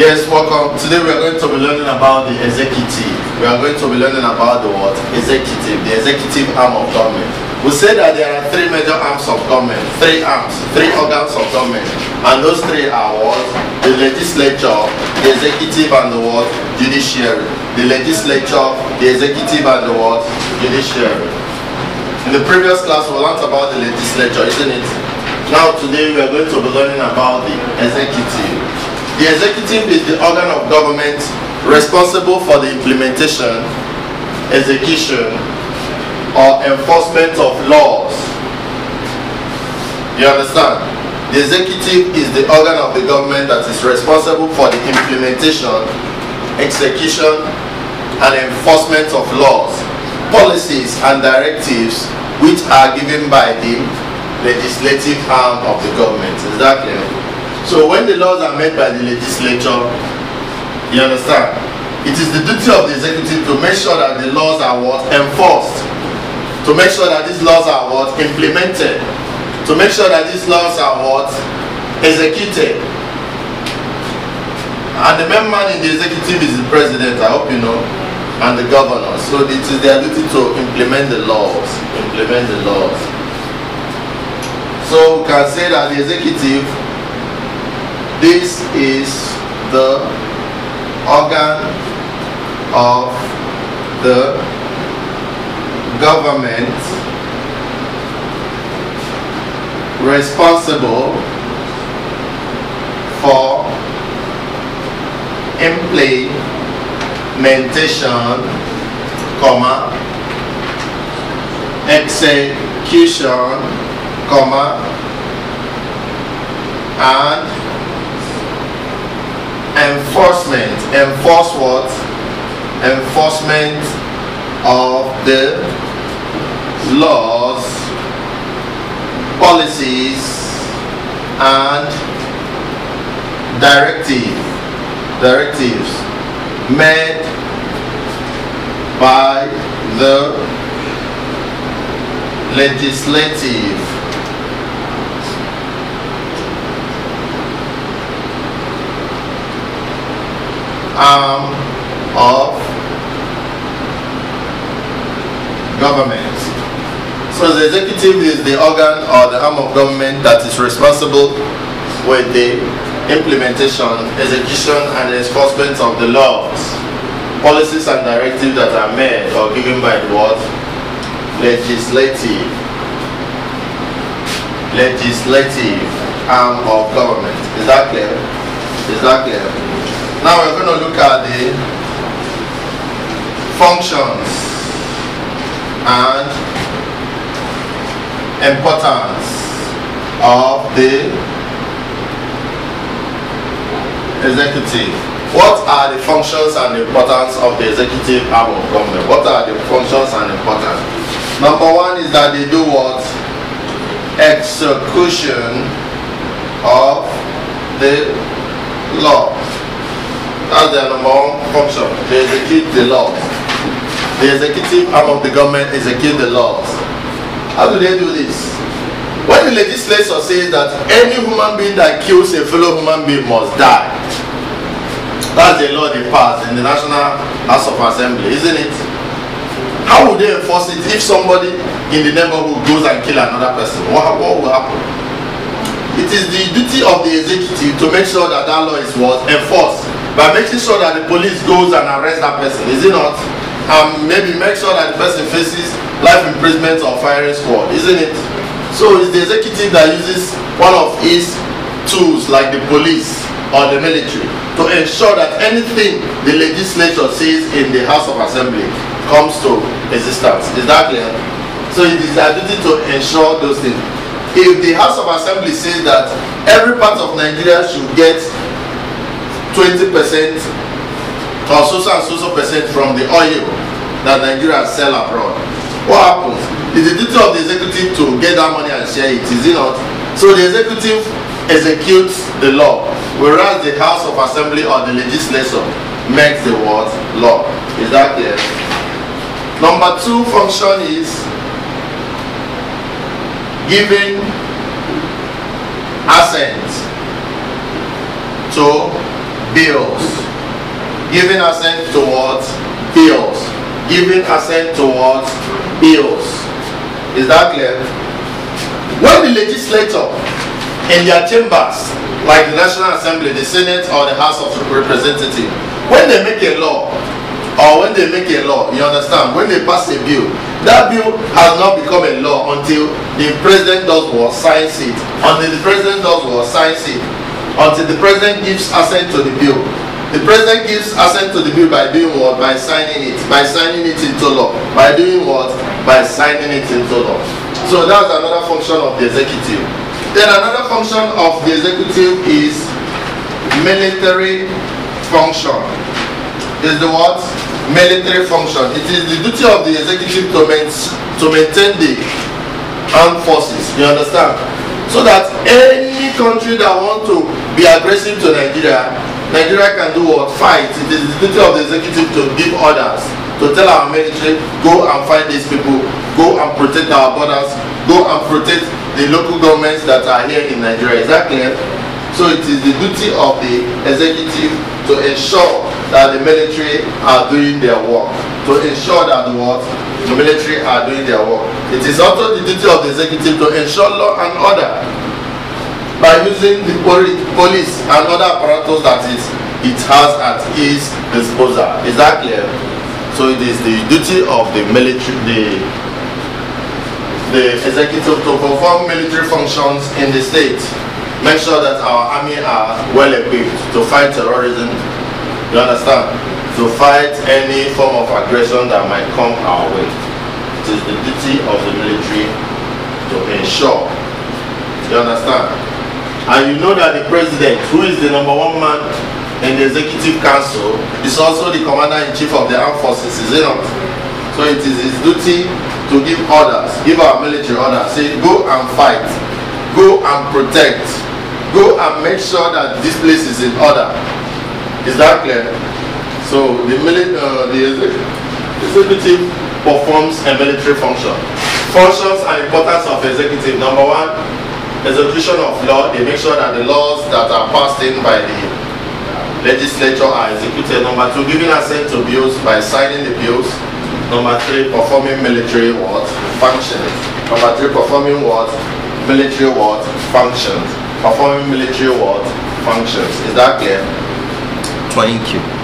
Yes, welcome. Today we are going to be learning about the executive. We are going to be learning about the what? Executive, the executive arm of government. We say that there are three major arms of government, three arms, three organs of government. And those three are what? The legislature, the executive and the what? Judiciary. The legislature, the executive and the what? Judiciary. In the previous class we learned about the legislature, isn't it? Now today we are going to be learning about the executive. The executive is the organ of government responsible for the implementation, execution, or enforcement of laws. You understand? The executive is the organ of the government that is responsible for the implementation, execution, and enforcement of laws, policies, and directives which are given by the legislative arm of the government. Is that clear? So when the laws are made by the legislature, you understand? It is the duty of the executive to make sure that the laws are what enforced, to make sure that these laws are what implemented, to make sure that these laws are what executed. And the main man in the executive is the president, I hope you know, and the governor. So it is their duty to implement the laws, implement the laws. So we can say that the executive, this is the organ of the government responsible for implementation, comma, execution, comma, and enforcement. Enforce what? Enforcement of the laws, policies, and directive, directives made by the legislative arm of government. So the executive is the organ or the arm of government that is responsible with the implementation, execution and enforcement of the laws, policies and directives that are made or given by the what? Legislative. Legislative arm of government. Is that clear? Is that clear? Now we're going to look at the functions and importance of the executive. What are the functions and importance of the executive arm of government? What are the functions and importance? Number one is that they do what? Execution of the law. That's their number one function. They execute the laws. The executive arm of the government execute the laws. How do they do this? When the legislature says that any human being that kills a fellow human being must die, that's the law they passed in the National House of Assembly, isn't it? How would they enforce it if somebody in the neighborhood goes and kill another person? What, what will happen? It is the duty of the executive to make sure that that law is enforced by making sure that the police goes and arrests that person, is it not? And maybe make sure that the person faces life imprisonment or firing squad, isn't it? So it's the executive that uses one of his tools like the police or the military to ensure that anything the legislature says in the House of Assembly comes to existence. Is that clear? So it is their duty to ensure those things. If the House of Assembly says that every part of Nigeria should get 20 percent or so and so so percent from the oil that Nigeria sell abroad. What happens? It's the duty of the executive to get that money and share it, is it not? So the executive executes the law, whereas the House of Assembly or the legislature makes the word law. Is that clear? Number two function is giving assent to bills. Giving assent towards bills. Giving assent towards bills. Is that clear? When the legislature in their chambers, like the National Assembly, the Senate, or the House of Representatives, when they make a law, or when they make a law, you understand, when they pass a bill, that bill has not become a law until the president does what signs it. Until the president does what signs it. Until the president gives assent to the bill. The president gives assent to the bill by doing what? By signing it. By signing it into law. By doing what? By signing it into law. So that's another function of the executive. Then another function of the executive is military function. Is the what? military function. It is the duty of the executive to, main, to maintain the armed forces. You understand? So that any country that want to be aggressive to Nigeria, Nigeria can do what? Fight. It is the duty of the executive to give orders, to tell our military, go and fight these people, go and protect our borders, go and protect the local governments that are here in Nigeria. Is that clear? So it is the duty of the executive to ensure that the military are doing their work to ensure that the what the military are doing their work it is also the duty of the executive to ensure law and order by using the police and other apparatus that it it has at its disposal is that clear so it is the duty of the military the the executive to perform military functions in the state make sure that our army are well equipped to fight terrorism you understand? To fight any form of aggression that might come our way. It is the duty of the military to ensure. You understand? And you know that the president, who is the number one man in the executive council, is also the commander-in-chief of the armed forces, is it not? So it is his duty to give orders, give our military orders, say go and fight, go and protect, go and make sure that this place is in order. Is that clear? So the, uh, the executive performs a military function. Functions and importance of executive. Number one, execution of law. They make sure that the laws that are passed in by the legislature are executed. Number two, giving assent to bills by signing the bills. Number three, performing military what? Functions. Number three, performing what? Military what? Functions. Performing military what? Functions. Is that clear? Thank you.